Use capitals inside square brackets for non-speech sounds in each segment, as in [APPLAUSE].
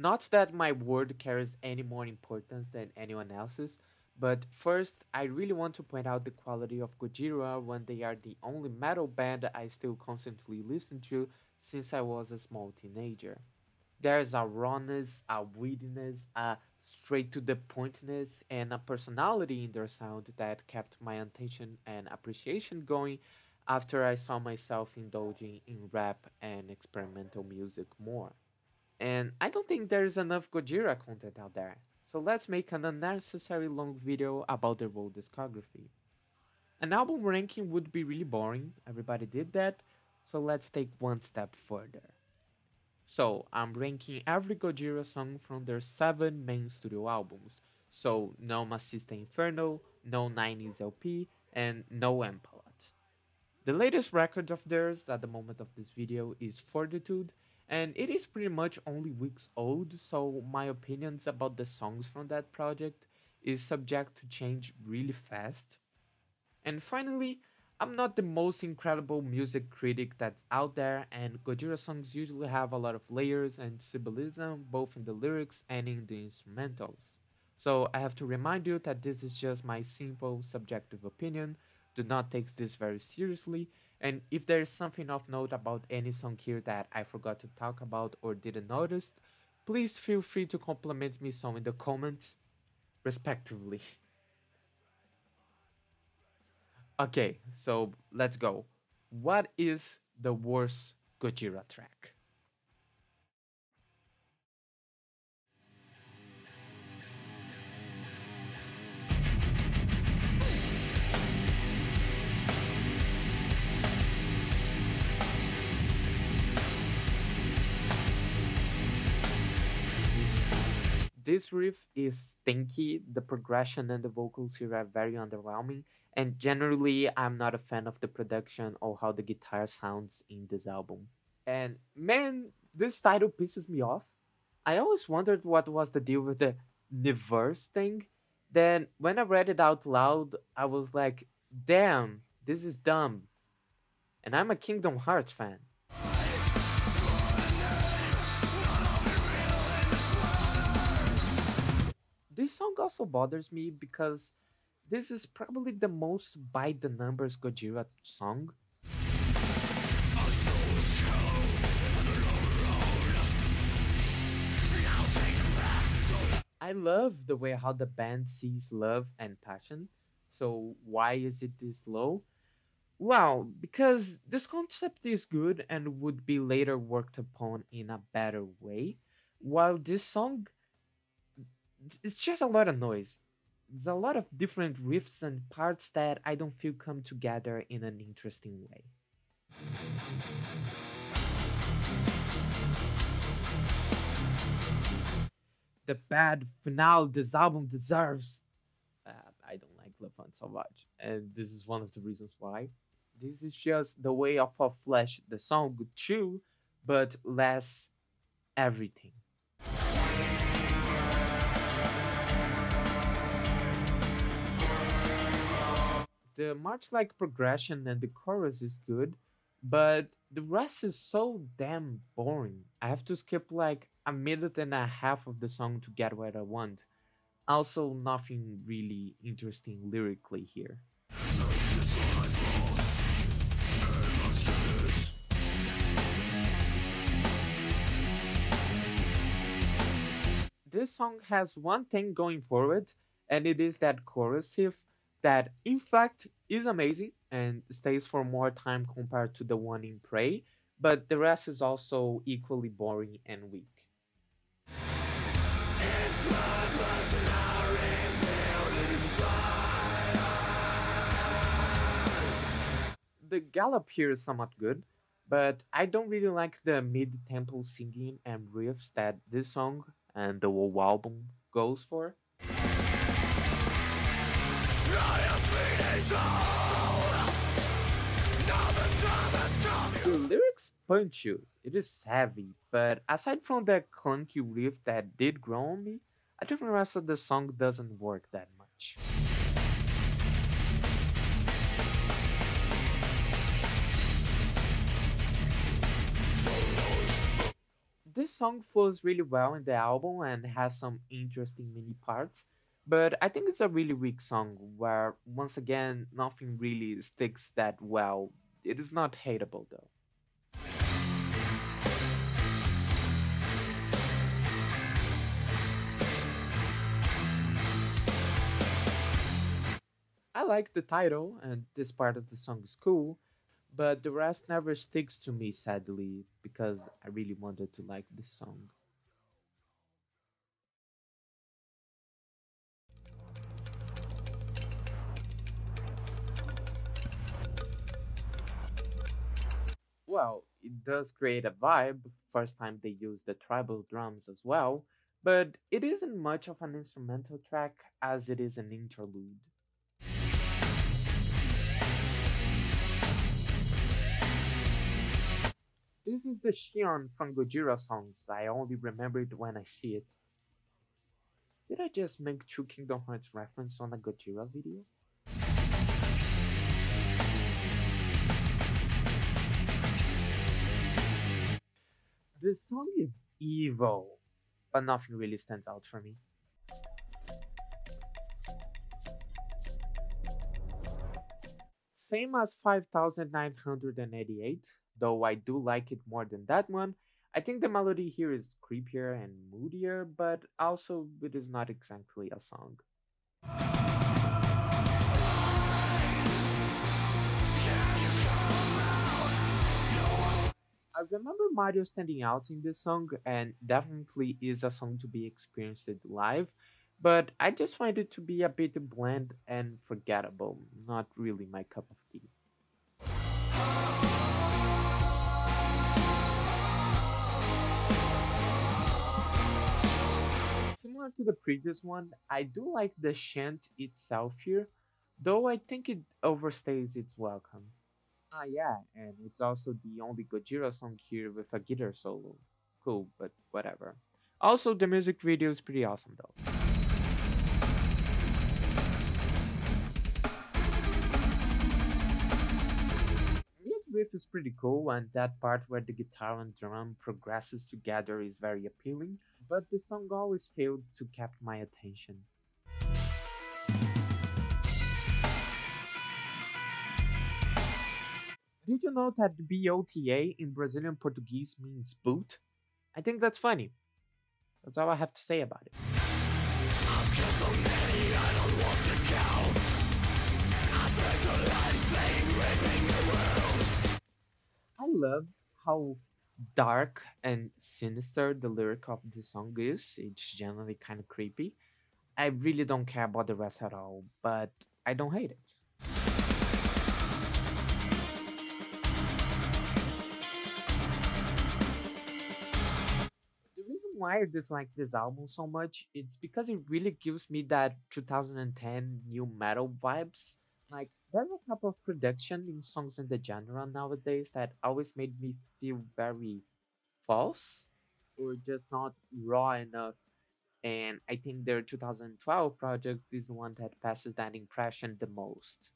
Not that my word carries any more importance than anyone else's, but first, I really want to point out the quality of Gojira when they are the only metal band I still constantly listen to since I was a small teenager. There's a rawness, a wittiness, a straight to the pointness, and a personality in their sound that kept my attention and appreciation going after I saw myself indulging in rap and experimental music more. And I don't think there's enough Gojira content out there, so let's make an unnecessary long video about their whole discography. An album ranking would be really boring, everybody did that, so let's take one step further. So, I'm ranking every Gojira song from their 7 main studio albums, so no Macista Inferno, no 90s LP, and no Empire. The latest record of theirs at the moment of this video is Fortitude, and it is pretty much only weeks old, so my opinions about the songs from that project is subject to change really fast. And finally, I'm not the most incredible music critic that's out there, and Gojira songs usually have a lot of layers and symbolism both in the lyrics and in the instrumentals. So I have to remind you that this is just my simple subjective opinion do not take this very seriously. And if there is something of note about any song here that I forgot to talk about or didn't notice, please feel free to compliment me some in the comments, respectively. okay, so let's go. What is the worst Gojira track? This riff is stinky. The progression and the vocals here are very underwhelming. And generally, I'm not a fan of the production or how the guitar sounds in this album. And man, this title pisses me off. I always wondered what was the deal with the Niverse thing. Then, when I read it out loud, I was like, damn, this is dumb. And I'm a Kingdom Hearts fan. This song also bothers me because this is probably the most by the numbers Gojira song. I love the way how the band sees love and passion. So why is it this low? Well, because this concept is good and would be later worked upon in a better way, while this song it's just a lot of noise. There's a lot of different riffs and parts that I don't feel come together in an interesting way. The bad finale this album deserves. Uh, I don't like L'Enfant so much, and this is one of the reasons why. This is just the Way of All Flesh the song too, but less everything. The march like progression and the chorus is good, but the rest is so damn boring. I have to skip like a minute and a half of the song to get what I want. Also, nothing really interesting lyrically here. This song has one thing going for it, and it is that chorus riff that in fact is amazing and stays for more time compared to the one in Pray, but the rest is also equally boring and weak. The gallop here is somewhat good, but I don't really like the mid-tempo singing and riffs that this song and the whole album goes for. The lyrics punch you. It is savvy, but aside from that clunky riff that did grow on me, I think the rest of the song doesn't work that much. This song flows really well in the album and has some interesting mini parts, but I think it's a really weak song where, once again, nothing really sticks that well. It is not hateable though. I like the title, and this part of the song is cool, but the rest never sticks to me, sadly, because I really wanted to like this song. Well, it does create a vibe, first time they use the tribal drums as well, but it isn't much of an instrumental track as it is an interlude. This is the Xion from Gojira songs. I only remember it when I see it. Did I just make True Kingdom Hearts reference on a Gojira video? The song is evil, but nothing really stands out for me. Same as 5988, though I do like it more than that one. I think the melody here is creepier and moodier, but also it is not exactly a song. I remember Mario standing out in this song, and definitely is a song to be experienced live, but I just find it to be a bit bland and forgettable, not really my cup of tea. Similar to the previous one, I do like the chant itself here, though I think it overstays its welcome. Ah, yeah, and it's also the only Gojira song here with a guitar solo. Cool, but whatever. Also, the music video is pretty awesome though. Riff is pretty cool, and that part where the guitar and drum progresses together is very appealing, but the song always failed to capture my attention. Did you know that BOTA in Brazilian Portuguese means boot? I think that's funny. That's all I have to say about it. I love how dark and sinister the lyric of the song is. It's generally kind of creepy. I really don't care about the rest at all, but I don't hate it. Why I dislike this album so much, it's because it really gives me that 2010 new metal vibes. Like, there's a type of production in songs in the genre nowadays that always made me feel very false or just not raw enough. And I think their 2012 project is the one that passes that impression the most.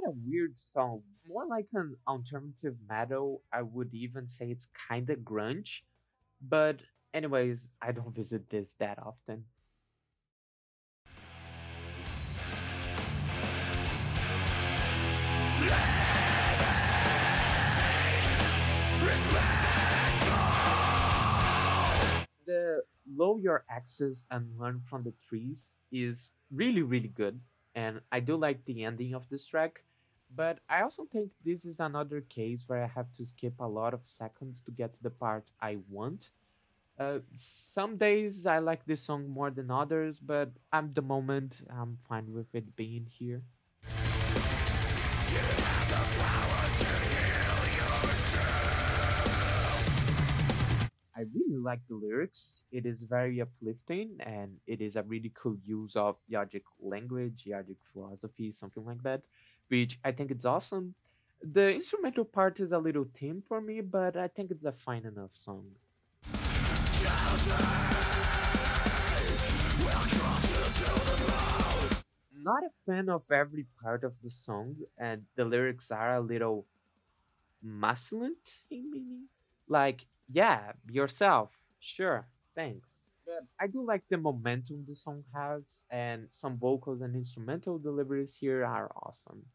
What a weird song. More like an alternative metal. I would even say it's kinda grunge. But anyways, I don't visit this that often. The low your axis and learn from the trees is really really good and I do like the ending of this track. But I also think this is another case where I have to skip a lot of seconds to get to the part I want. Uh, some days I like this song more than others, but at the moment I'm fine with it being here. I really like the lyrics. It is very uplifting and it is a really cool use of yogic language, yogic philosophy, something like that, which I think it's awesome. The instrumental part is a little thin for me, but I think it's a fine enough song. not a fan of every part of the song, and the lyrics are a little masculine in meaning. Like, yeah, yourself, sure, thanks. But I do like the momentum the song has, and some vocals and instrumental deliveries here are awesome.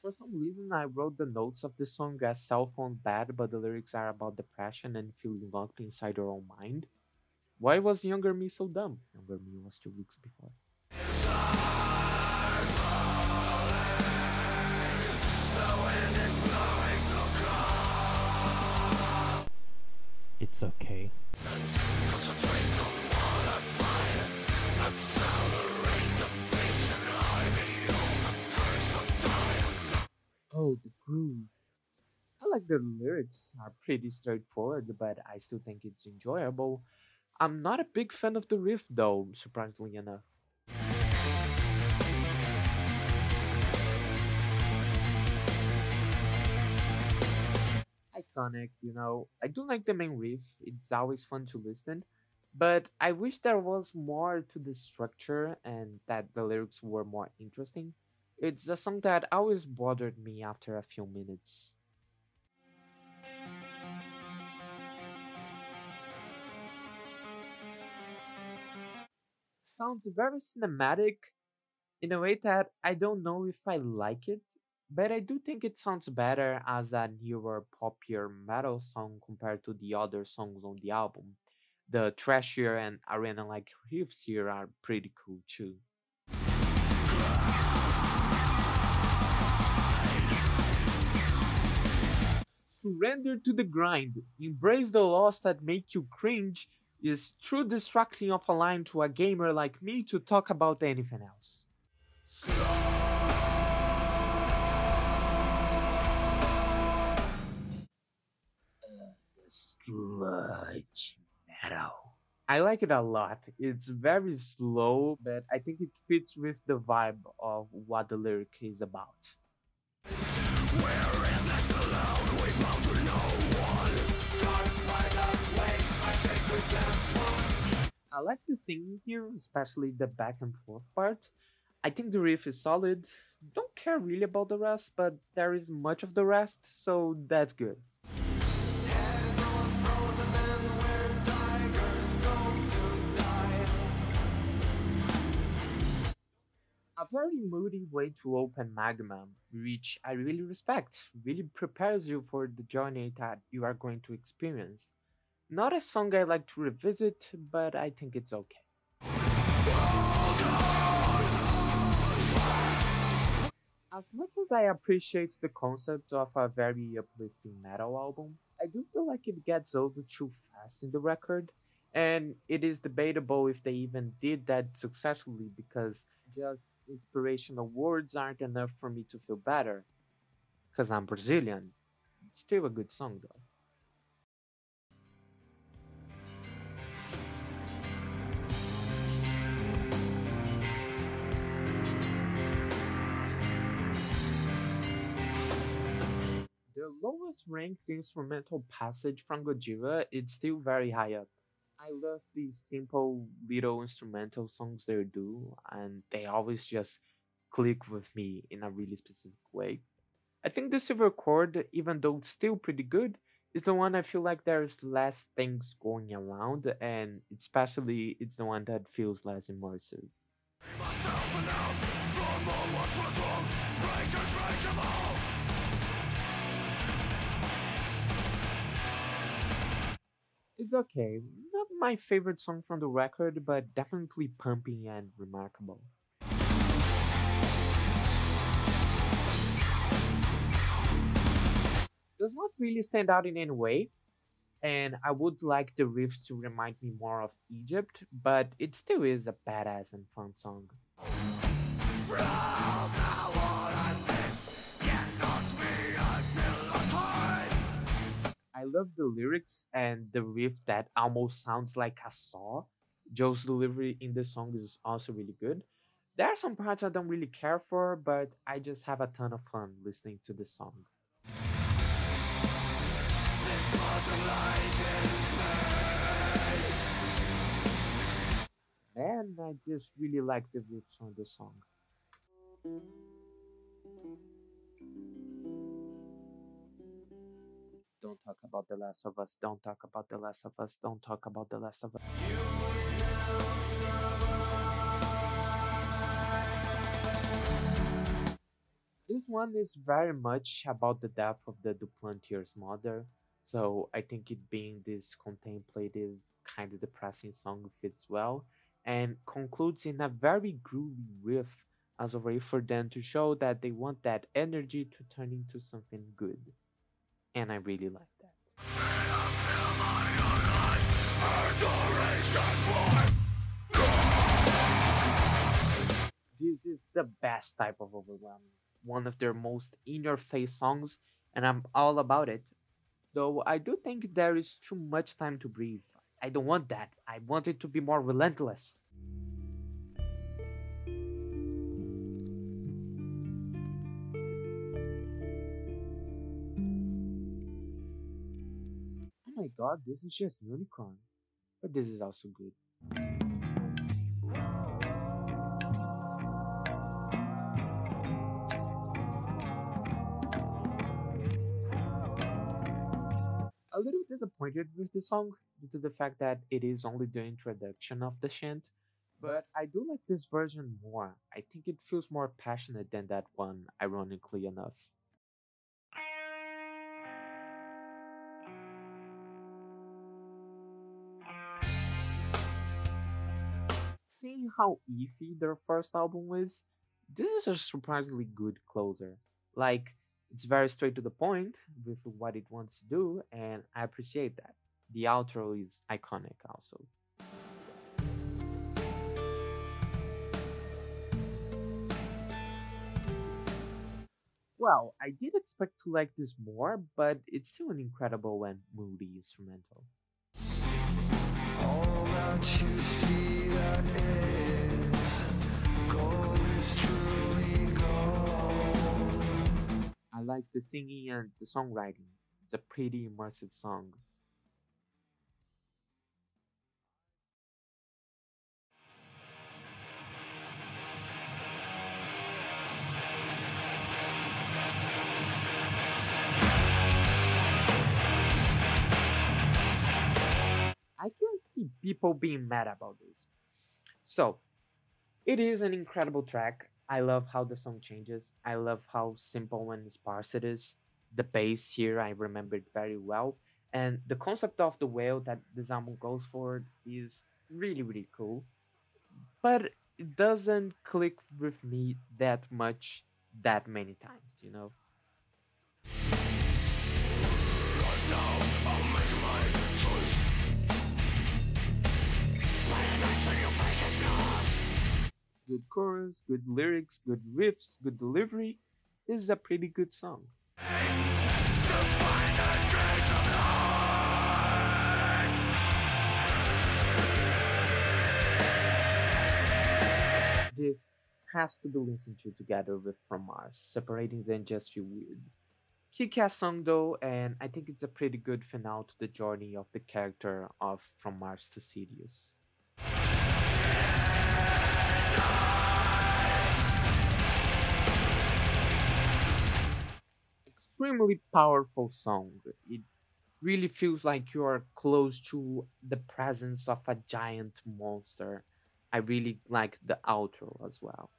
For some reason, I wrote the notes of the song as cell phone bad, but the lyrics are about depression and feeling locked inside your own mind. Why was younger me so dumb? Younger me was two weeks before. It's okay. Oh, the groove. I like the lyrics are pretty straightforward, but I still think it's enjoyable. I'm not a big fan of the riff though, surprisingly enough. Iconic, you know. I do like the main riff, it's always fun to listen, but I wish there was more to the structure and that the lyrics were more interesting. It's a song that always bothered me after a few minutes. Sounds very cinematic in a way that I don't know if I like it, but I do think it sounds better as a newer, popular metal song compared to the other songs on the album. The trashier and arena like riffs here are pretty cool too. Surrender to the grind, embrace the loss that make you cringe is true distracting of a line to a gamer like me to talk about anything else. Sludge metal. I like it a lot. It's very slow, but I think it fits with the vibe of what the lyric is about. I like the singing here, especially the back and forth part. I think the riff is solid. Don't care really about the rest, but there is much of the rest, so that's good. Very moody way to open Magma, which I really respect, really prepares you for the journey that you are going to experience. Not a song I like to revisit, but I think it's okay. As much as I appreciate the concept of a very uplifting metal album, I do feel like it gets old too fast in the record, and it is debatable if they even did that successfully because just inspirational words aren't enough for me to feel better. Because I'm Brazilian. It's still a good song though. The lowest ranked instrumental passage from Gojira is still very high up. I love these simple little instrumental songs they do, and they always just click with me in a really specific way. I think the Silver Cord, even though it's still pretty good, is the one I feel like there's less things going around, and especially it's the one that feels less immersive. It's okay. Not my favorite song from the record, but definitely pumping and remarkable. Does not really stand out in any way, and I would like the riffs to remind me more of Egypt, but it still is a badass and fun song. I love the lyrics and the riff that almost sounds like a saw. Joe's delivery in the song is also really good. There are some parts I don't really care for, but I just have a ton of fun listening to the song. Man, I just really like the riffs on the song. Talk about The Last of Us, don't talk about The Last of Us, don't talk about The Last of Us. This one is very much about the death of the Duplantiers' mother, so I think it being this contemplative, kind of depressing song fits well, and concludes in a very groovy riff as a way for them to show that they want that energy to turn into something good. And I really like. This is the best type of overwhelming. One of their most in your face songs, and I'm all about it. Though I do think there is too much time to breathe. I don't want that. I want it to be more relentless. My god, this is just unicorn. But this is also good. a little disappointed with the song due to the fact that it is only the introduction of the chant, but I do like this version more. I think it feels more passionate than that one, ironically enough. Seeing how iffy their first album is, this is a surprisingly good closer. Like, it's very straight to the point with what it wants to do, and I appreciate that. The outro is iconic, also. Well, I did expect to like this more, but it's still an incredible and moody instrumental. I like the singing and the songwriting. It's a pretty immersive song. I can see people being mad about this. So, it is an incredible track. I love how the song changes. I love how simple and sparse it is. The bass here, I remembered very well. And the concept of the whale that this album goes for is really, really cool. But it doesn't click with me that much that many times, you know? Good chorus, good lyrics, good riffs, good delivery. This is a pretty good song. This has to be listened to together with From Mars. Separating them just feel weird. Kick-ass song though, and I think it's a pretty good finale to the journey of the character of From Mars to Sirius. Extremely powerful song. It really feels like you are close to the presence of a giant monster. I really like the outro as well.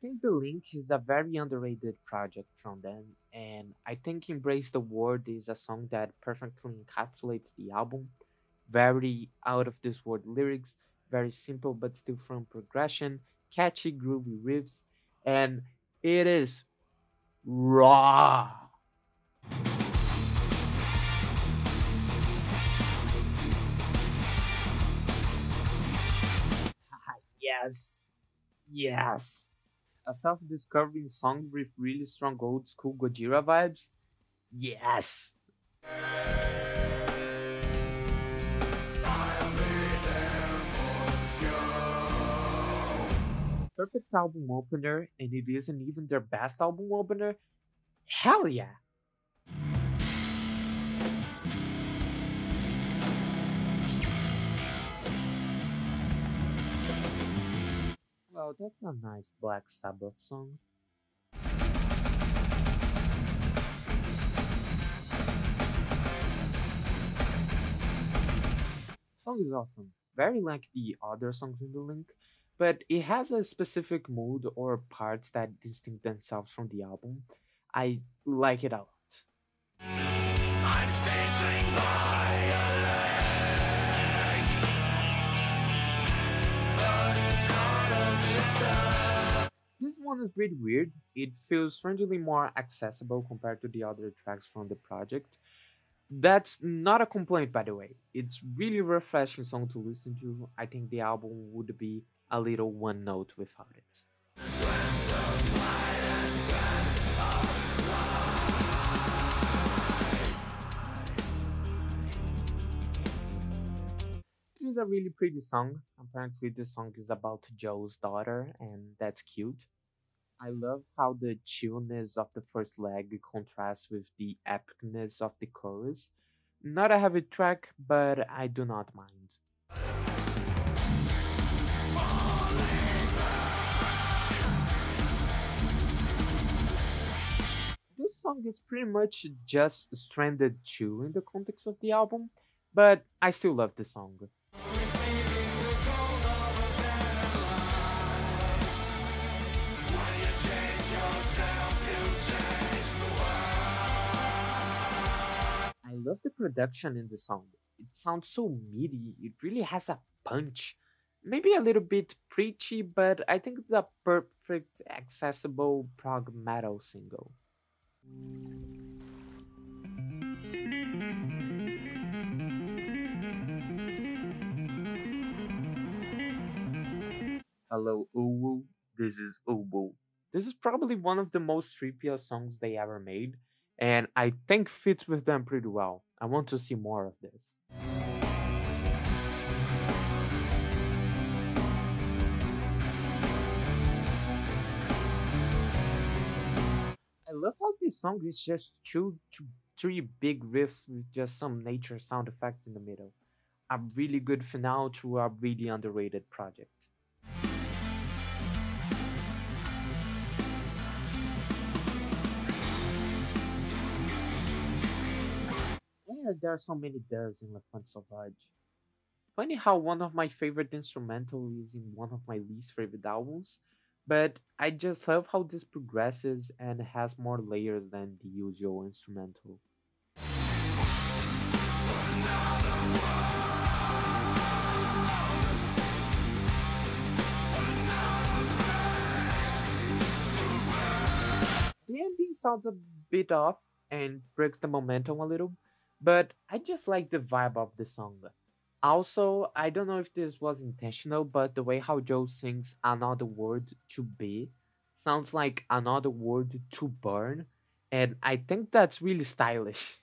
Think The Link is a very underrated project from them, and I think Embrace the World is a song that perfectly encapsulates the album. Very out of this world lyrics, very simple but still firm progression, catchy, groovy riffs, and it is raw. [LAUGHS] yes, yes. A self-discovering song with really strong old school Gojira vibes. Yes. perfect album opener and it isn't even their best album opener, hell yeah! Well, that's a nice Black Sabbath song. Song is awesome, very like the other songs in the link, but it has a specific mood or parts that distinct themselves from the album. I like it a lot. This one is really weird. It feels strangely more accessible compared to the other tracks from the project. That's not a complaint, by the way. It's really refreshing song to listen to. I think the album would be a little one note without it. Is a really pretty song. Apparently, this song is about Joe's daughter, and that's cute. I love how the chillness of the first leg contrasts with the epicness of the chorus. Not a heavy track, but I do not mind. This song is pretty much just Stranded 2 in the context of the album, but I still love the song. I love the production in the song. It sounds so meaty, it really has a punch. Maybe a little bit preachy, but I think it's a perfect, accessible prog metal single. Hello, Uwu. This is Ubu. This is probably one of the most trippiest songs they ever made, and I think fits with them pretty well. I want to see more of this. I love how this song is just two, two, three big riffs with just some nature sound effect in the middle. A really good finale to a really underrated project. Yeah, there are so many does in La Font Sauvage. Funny how one of my favorite instrumental is in one of my least favorite albums, but I just love how this progresses and has more layers than the usual instrumental. The ending sounds a bit off and breaks the momentum a little, but I just like the vibe of the song. Also, I don't know if this was intentional, but the way how Joe sings another word to be sounds like another word to burn, and I think that's really stylish.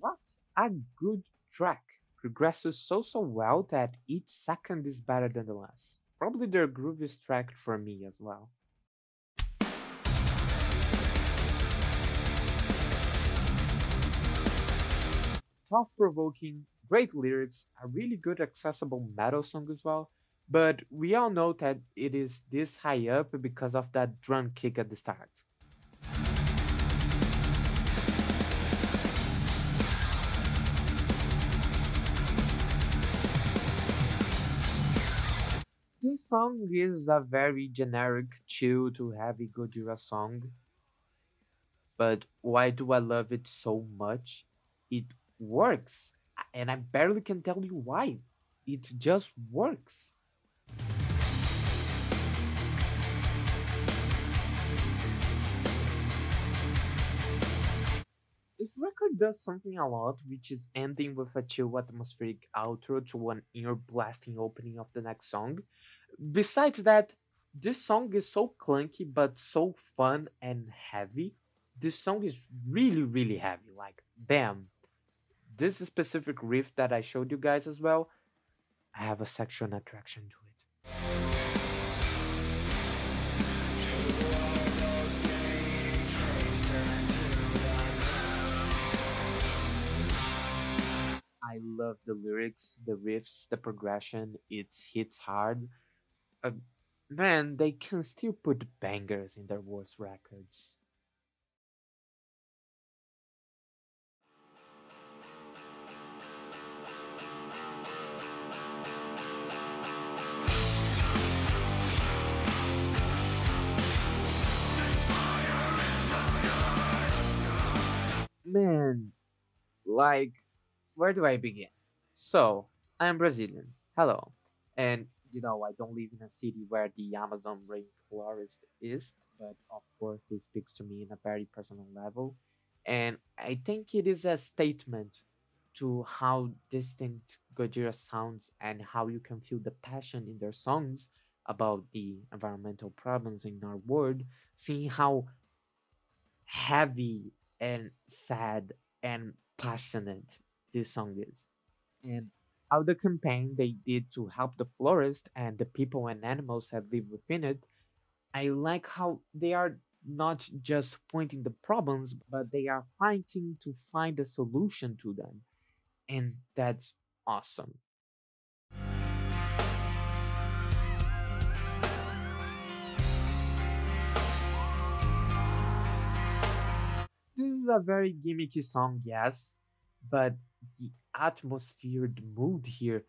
What a good track! Progresses so so well that each second is better than the last. Probably their groove is tracked for me as well. thought provoking, great lyrics, a really good accessible metal song as well. But we all know that it is this high up because of that drum kick at the start. Song is a very generic, chill to heavy Gojira song. But why do I love it so much? It works, and I barely can tell you why. It just works. This record does something a lot, which is ending with a chill atmospheric outro to an ear blasting opening of the next song. Besides that, this song is so clunky but so fun and heavy. This song is really, really heavy, like bam, this specific riff that I showed you guys as well, I have a sexual attraction to it. I love the lyrics, the riffs, the progression. It hits hard. Uh, man, they can still put bangers in their worst records. Man, like where do I begin? So, I'm Brazilian. Hello. And, you know, I don't live in a city where the Amazon rainforest is, but of course, this speaks to me in a very personal level. And I think it is a statement to how distinct Gojira sounds and how you can feel the passion in their songs about the environmental problems in our world, seeing how heavy and sad and passionate this song is. And how the campaign they did to help the forest and the people and animals that live within it, I like how they are not just pointing the problems, but they are fighting to find a solution to them. And that's awesome. This is a very gimmicky song, yes, but the atmosphere, the mood here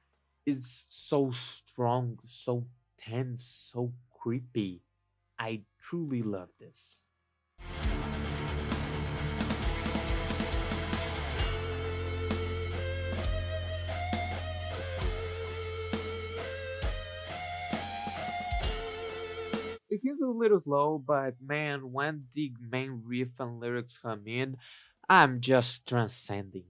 is so strong, so tense, so creepy. I truly love this. It feels a little slow, but man, when the main riff and lyrics come in, I'm just transcending.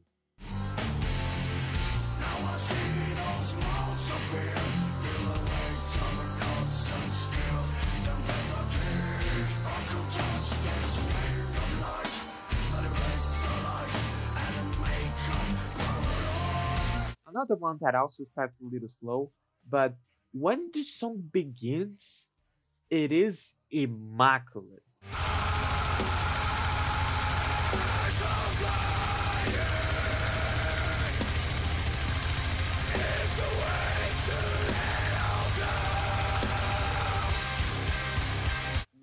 Another one that also starts a little slow, but when the song begins, it is immaculate.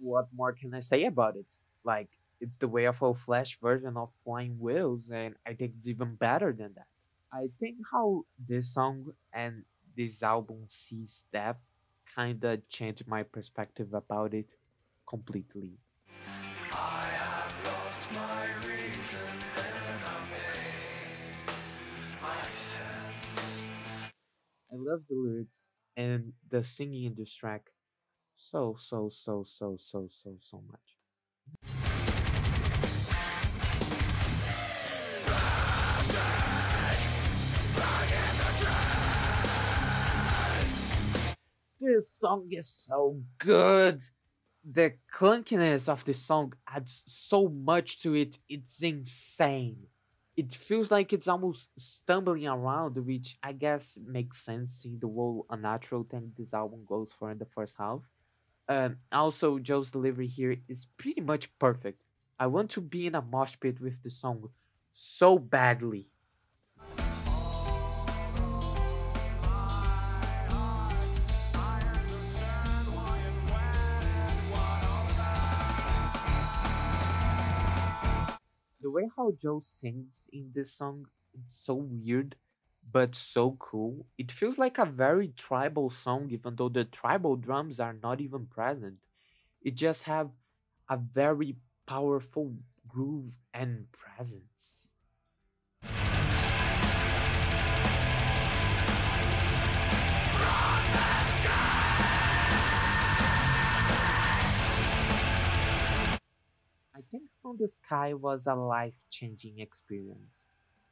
What more can I say about it? Like, it's the Way of All Flesh version of Flying Whales, and I think it's even better than that. I think how this song and this album sees death kinda changed my perspective about it completely. I love the lyrics and the singing in this track so so so so so so so much. This song is so good. The clunkiness of the song adds so much to it, it's insane. It feels like it's almost stumbling around, which I guess makes sense in the whole unnatural thing this album goes for in the first half. Um, also, Joe's delivery here is pretty much perfect. I want to be in a mosh pit with the song so badly. The way how Joe sings in this song it's so weird but so cool. It feels like a very tribal song even though the tribal drums are not even present. It just have a very powerful groove and presence. Think from oh, the sky was a life changing experience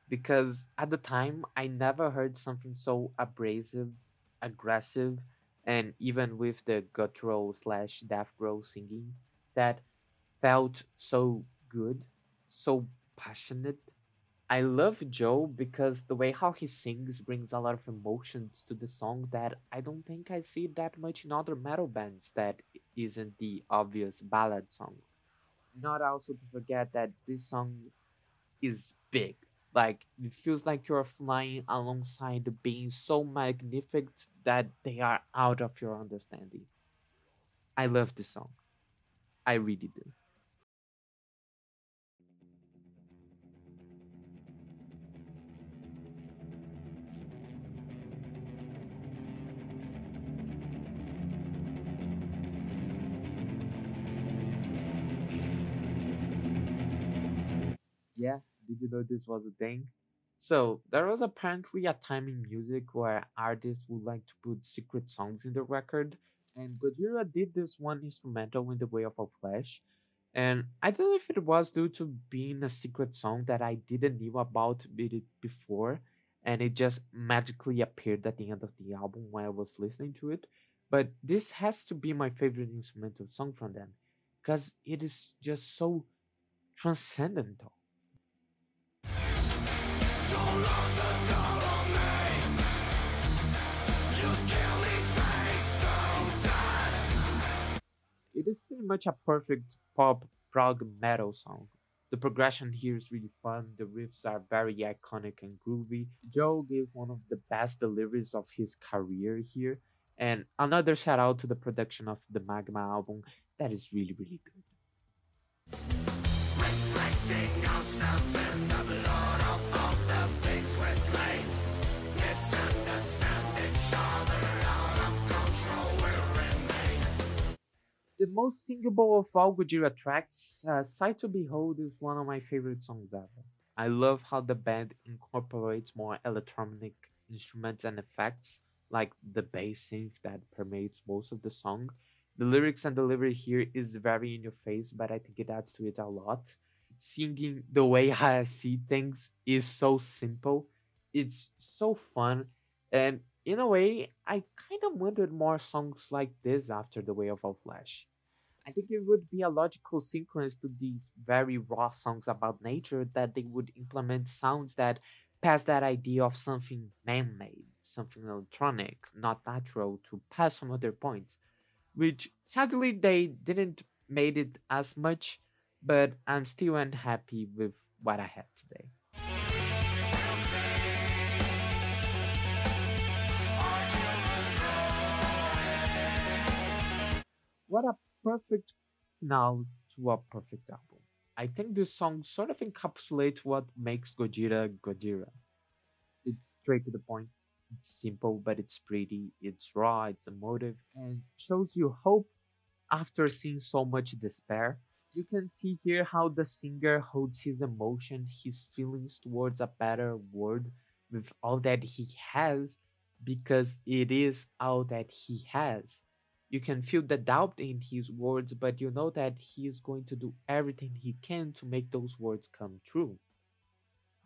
because at the time I never heard something so abrasive, aggressive, and even with the guttural slash death growl singing that felt so good, so passionate, I love Joe because the way how he sings brings a lot of emotions to the song that I don't think I see that much in other metal bands that isn't the obvious ballad song. Not also to forget that this song is big. Like it feels like you're flying alongside the beings so magnificent that they are out of your understanding. I love this song. I really do. Did you know this was a thing? So, there was apparently a time in music where artists would like to put secret songs in the record, and Gojira did this one instrumental in the Way of All Flesh. And I don't know if it was due to being a secret song that I didn't know about it before, and it just magically appeared at the end of the album when I was listening to it. But this has to be my favorite instrumental song from them, because it is just so transcendental. It is pretty much a perfect pop prog metal song. The progression here is really fun, the riffs are very iconic and groovy. Joe gave one of the best deliveries of his career here, and another shout out to the production of the Magma album that is really, really good. The most singable of all Gojira tracks, uh, Sight to Behold is one of my favorite songs ever. I love how the band incorporates more electronic instruments and effects, like the bass synth that permeates most of the song. The lyrics and delivery here is very in your face, but I think it adds to it a lot. Singing the way [LAUGHS] I see things is so simple, it's so fun, and in a way, I kind of wanted more songs like this after The Way of All Flesh. I think it would be a logical sequence to these very raw songs about nature that they would implement sounds that pass that idea of something man made, something electronic, not natural, to pass some other points. Which sadly they didn't made it as much, but I'm still unhappy with what I had today. What a perfect finale to a perfect album. I think this song sort of encapsulates what makes Gojira Gojira. It's straight to the point, it's simple, but it's pretty, it's raw, it's emotive, and shows you hope after seeing so much despair. You can see here how the singer holds his emotion, his feelings towards a better world with all that he has because it is all that he has. You can feel the doubt in his words, but you know that he is going to do everything he can to make those words come true.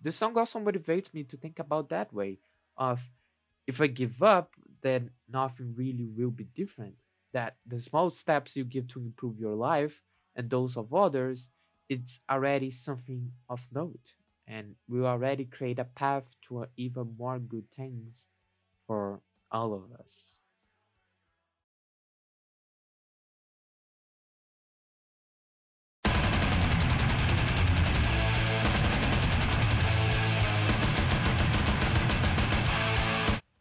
The song also motivates me to think about that way of if I give up, then nothing really will be different. That the small steps you give to improve your life and those of others, it's already something of note and will already create a path to even more good things for all of us.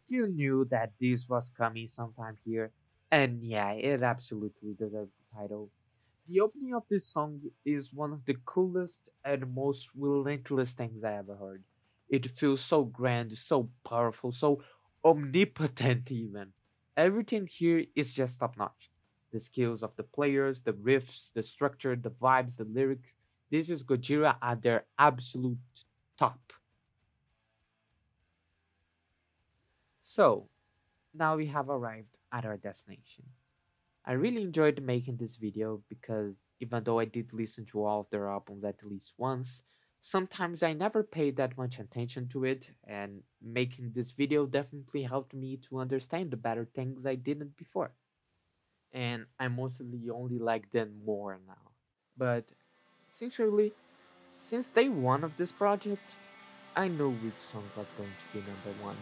You knew that this was coming sometime here, and yeah, it absolutely deserves the title. The opening of this song is one of the coolest and most relentless things I ever heard. It feels so grand, so powerful, so omnipotent, [LAUGHS] even. Everything here is just top notch. The skills of the players, the riffs, the structure, the vibes, the lyrics. This is Gojira at their absolute top. So, now we have arrived at our destination. I really enjoyed making this video because even though I did listen to all of their albums at least once, sometimes I never paid that much attention to it and making this video definitely helped me to understand the better things I didn't before. And I mostly only like them more now. But sincerely, since day one of this project, I know which song was going to be number one.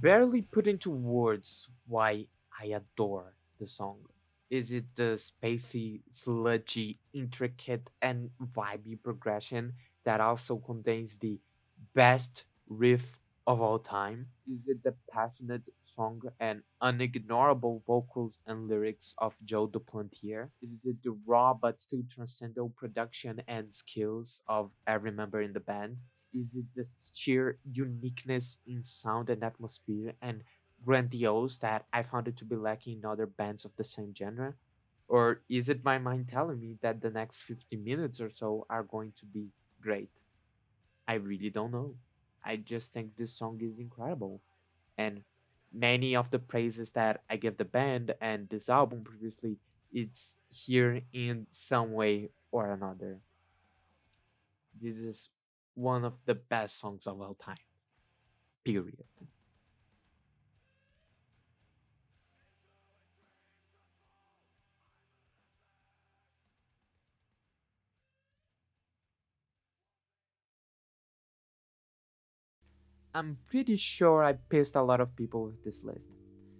Barely put into words why I adore the song. Is it the spacey, sludgy, intricate, and vibey progression that also contains the best riff of all time? Is it the passionate song and unignorable vocals and lyrics of Joe Duplantier? Is it the raw but still transcendental production and skills of every member in the band? Is it the sheer uniqueness in sound and atmosphere and grandiose that I found it to be lacking in other bands of the same genre? Or is it my mind telling me that the next 50 minutes or so are going to be great? I really don't know. I just think this song is incredible. And many of the praises that I give the band and this album previously, it's here in some way or another. This is one of the best songs of all time. Period. I'm pretty sure I pissed a lot of people with this list.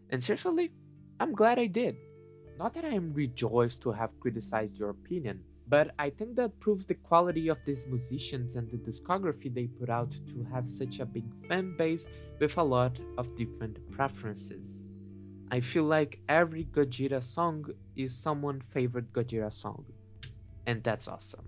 And seriously, I'm glad I did. Not that I am rejoiced to have criticized your opinion, but I think that proves the quality of these musicians and the discography they put out to have such a big fan base with a lot of different preferences. I feel like every Gojira song is someone's favorite Gojira song, and that's awesome.